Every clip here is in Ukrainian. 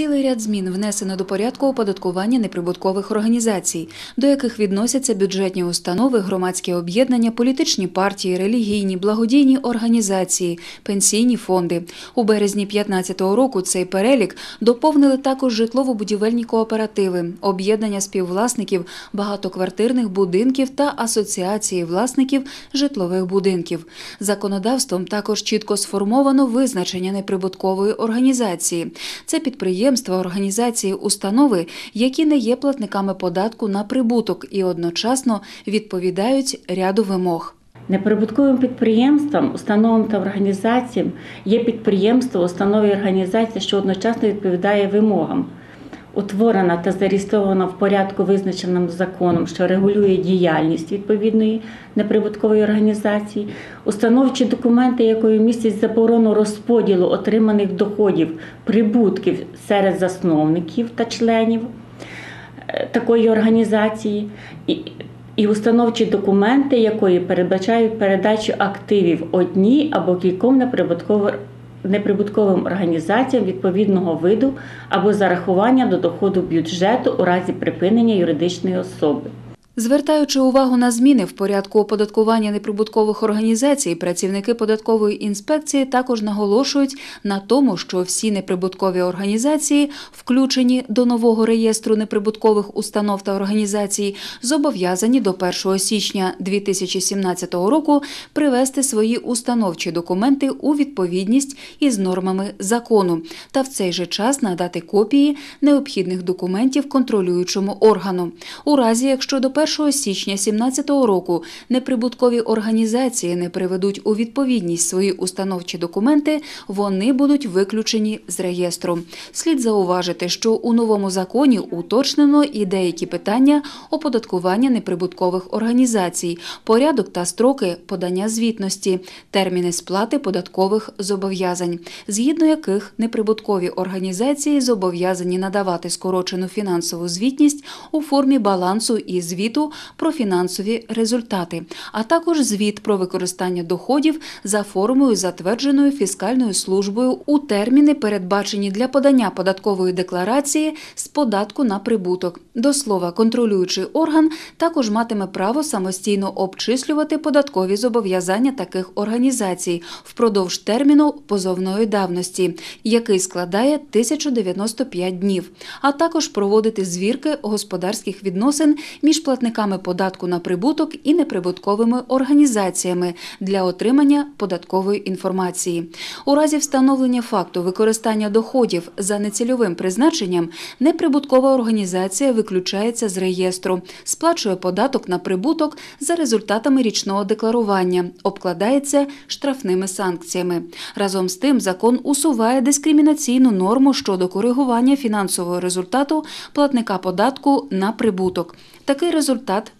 Цілий ряд змін внесено до порядку оподаткування неприбуткових організацій, до яких відносяться бюджетні установи, громадські об'єднання, політичні партії, релігійні, благодійні організації, пенсійні фонди. У березні 2015 року цей перелік доповнили також житлово-будівельні кооперативи, об'єднання співвласників багатоквартирних будинків та асоціації власників житлових будинків. Законодавством також чітко сформовано визначення неприбуткової організації. Це підприємства, організації, установи, які не є платниками податку на прибуток і одночасно відповідають ряду вимог. Неприбутковим підприємствам, установам та організаціям є підприємство, установи і організації, що одночасно відповідає вимогам. Утворена та зареєстрована в порядку, визначеному законом, що регулює діяльність відповідної неприбуткової організації, установчі документи, якої містять заборону розподілу отриманих доходів, прибутків серед засновників та членів е, такої організації, і установчі документи, якої передбачають передачу активів одній або кільком неприбуткових неприбутковим організаціям відповідного виду або зарахування до доходу бюджету у разі припинення юридичної особи. Звертаючи увагу на зміни в порядку оподаткування неприбуткових організацій, працівники податкової інспекції також наголошують на тому, що всі неприбуткові організації, включені до нового реєстру неприбуткових установ та організацій, зобов'язані до 1 січня 2017 року привести свої установчі документи у відповідність із нормами закону та в цей же час надати копії необхідних документів контролюючому органу. У разі, якщо до 1 січня 2017 року неприбуткові організації не приведуть у відповідність свої установчі документи, вони будуть виключені з реєстру. Слід зауважити, що у новому законі уточнено і деякі питання оподаткування неприбуткових організацій, порядок та строки подання звітності, терміни сплати податкових зобов'язань, згідно яких неприбуткові організації зобов'язані надавати скорочену фінансову звітність у формі балансу і звіту про фінансові результати, а також звіт про використання доходів за формою, затвердженою фіскальною службою у терміни, передбачені для подання податкової декларації з податку на прибуток. До слова, контролюючий орган також матиме право самостійно обчислювати податкові зобов'язання таких організацій впродовж терміну позовної давності, який складає 1095 днів, а також проводити звірки господарських відносин між платниками податку на прибуток і неприбутковими організаціями для отримання податкової інформації. У разі встановлення факту використання доходів за нецільовим призначенням неприбуткова організація виключається з реєстру, сплачує податок на прибуток за результатами річного декларування, обкладається штрафними санкціями. Разом з тим, закон усуває дискримінаційну норму щодо коригування фінансового результату платника податку на прибуток. Такий результат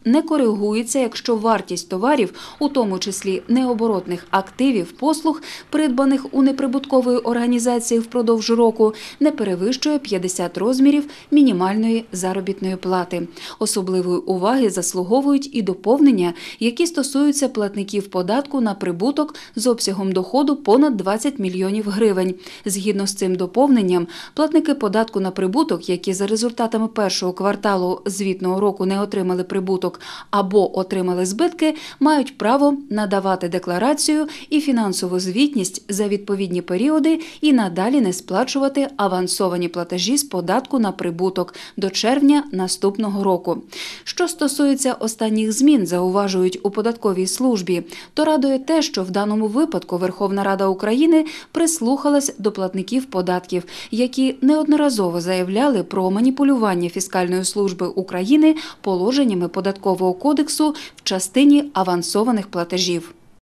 не коригується, якщо вартість товарів, у тому числі необоротних активів, послуг, придбаних у неприбуткової організації впродовж року, не перевищує 50 розмірів мінімальної заробітної плати. Особливої уваги заслуговують і доповнення, які стосуються платників податку на прибуток з обсягом доходу понад 20 мільйонів гривень. Згідно з цим доповненням, платники податку на прибуток, які за результатами першого кварталу звітного року не отримали прибуток або отримали збитки, мають право надавати декларацію і фінансову звітність за відповідні періоди і надалі не сплачувати авансовані платежі з податку на прибуток до червня наступного року. Що стосується останніх змін, зауважують у податковій службі, то радує те, що в даному випадку Верховна Рада України прислухалась до платників податків, які неодноразово заявляли про маніпулювання фіскальної служби України положеннями податкового кодексу в частині авансованих платежів.